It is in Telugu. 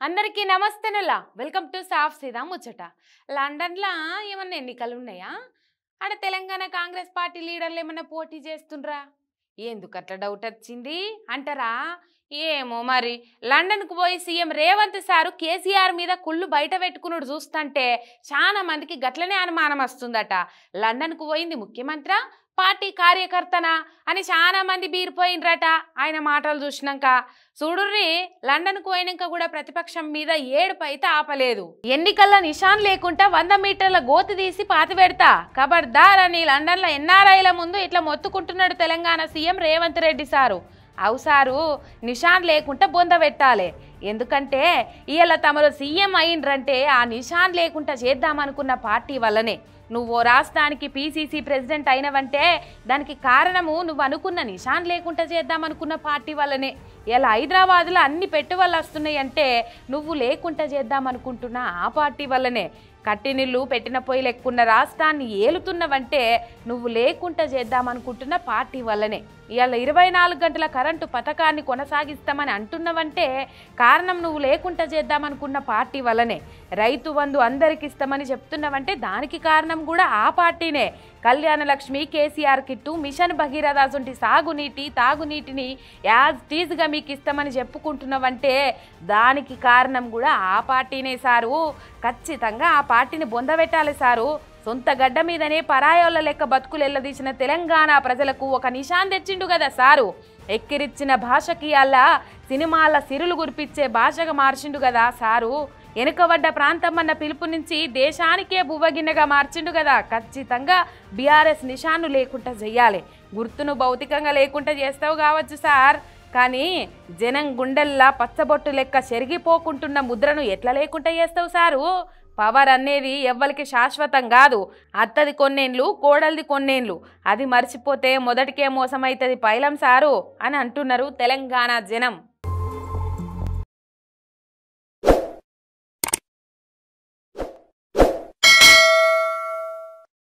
అందరికీ నమస్తేనలా వెల్కమ్ టు సాఫ్ సీదా ముచ్చట. లండన్లో ఏమన్నా ఎన్నికలు ఉన్నాయా ఆడ తెలంగాణ కాంగ్రెస్ పార్టీ లీడర్లు ఏమన్నా పోటీ చేస్తుండ్రా? ఎందుకు అట్లా డౌట్ వచ్చింది? అంటారా? ఏమో మరి. లండన్కు పోయి సీఎం రేవంత్ సారు కేసీఆర్ మీద కుళ్ళు బయట పెట్టుకున్నాడు చూస్తుంటే చాలా మందికి గట్లనే అనుమానం వస్తుందట. లండన్కు పోయింది ముఖ్యమంత్రి? పార్టీ కార్యకర్తనా అని చాలా మంది బీరిపోయినరట. ఆయన మాటలు చూసినాక చూడుర్రి లండన్కు పోయినాక కూడా ప్రతిపక్షం మీద ఏడుపు అయితే ఆపలేదు. ఎన్నికల్లో నిషాన్ లేకుండా వంద మీటర్ల గోతి తీసి పాతి పెడతా. ఖబర్దార్ అని లండన్లో ఎన్ఆర్ఐల ముందు ఇట్లా మొత్తుకుంటున్నాడు తెలంగాణ సీఎం రేవంత్ రెడ్డి సారు. అవు సారు నిషాన్ లేకుండా బొంద పెట్టాలి. ఎందుకంటే ఇవాళ తమరు సీఎం అయిండ్రంటే ఆ నిషాన్ లేకుండా చేద్దామనుకున్న పార్టీ వల్లనే. నువ్వు ఓ రాష్ట్రానికి పీసీసీ ప్రెసిడెంట్ అయినవంటే దానికి కారణము నువ్వు అనుకున్న నిషాన్ లేకుండా చేద్దామనుకున్న పార్టీ వల్లనే. ఇలా హైదరాబాద్లో అన్ని పెట్టుబడులు వస్తున్నాయి అంటే నువ్వు లేకుండా చేద్దామనుకుంటున్న ఆ పార్టీ వల్లనే. కట్టినిల్లు పెట్టిన పొయ్యిలు ఎక్కున్న రాష్ట్రాన్ని ఏలుతున్నవంటే నువ్వు లేకుండా చేద్దామనుకుంటున్న పార్టీ వల్లనే. ఇవాళ ఇరవై నాలుగు గంటల కరెంటు పథకాన్ని కొనసాగిస్తామని అంటున్నవంటే కారణం నువ్వు లేకుండా చేద్దామనుకున్న పార్టీ వల్లనే. రైతు బంధు అందరికి ఇస్తామని చెప్తున్నావంటే దానికి కారణం కూడా ఆ పార్టీనే. కళ్యాణలక్ష్మి కేసీఆర్ కిట్టు మిషన్ భగీరథ సొంటి సాగునీటి తాగునీటిని యాజ్ టీజ్గా మీకు ఇస్తామని చెప్పుకుంటున్నావంటే దానికి కారణం కూడా ఆ పార్టీనే సారు. ఖచ్చితంగా ఆ పార్టీని బొందబెట్టాలి సారు. సొంత గడ్డ మీదనే పరాయోళ్ళ లెక్క బతుకులు ఎల్లదీసిన తెలంగాణ ప్రజలకు ఒక నిషాన్ తెచ్చిండు కదా సారు. ఎక్కిరిచ్చిన భాషకి అలా సినిమాల సిరులు గురిపించే భాషగా మార్చిండు కదా సారు. వెనుకబడ్డ ప్రాంతం అన్న పిలుపు నుంచి దేశానికే బువ్వగిన్నెగా మార్చిండు కదా. ఖచ్చితంగా బీఆర్ఎస్ నిషాను లేకుండా చెయ్యాలి గుర్తును భౌతికంగా లేకుండా చేస్తావు కావచ్చు సార్. కానీ జనం గుండెల్లా పచ్చబొట్టు లెక్క చెరిగిపోకుంటున్న ముద్రను ఎట్లా లేకుండా చేస్తావు సారు? పవర్ అనేది ఎవ్వరికి శాశ్వతం కాదు. అత్తది కొన్నేళ్ళు కోడలిది కొన్నేళ్ళు అది మర్చిపోతే మొదటికే మోసమవుతుంది పైలం సారు అని అంటున్నారు తెలంగాణ జనం.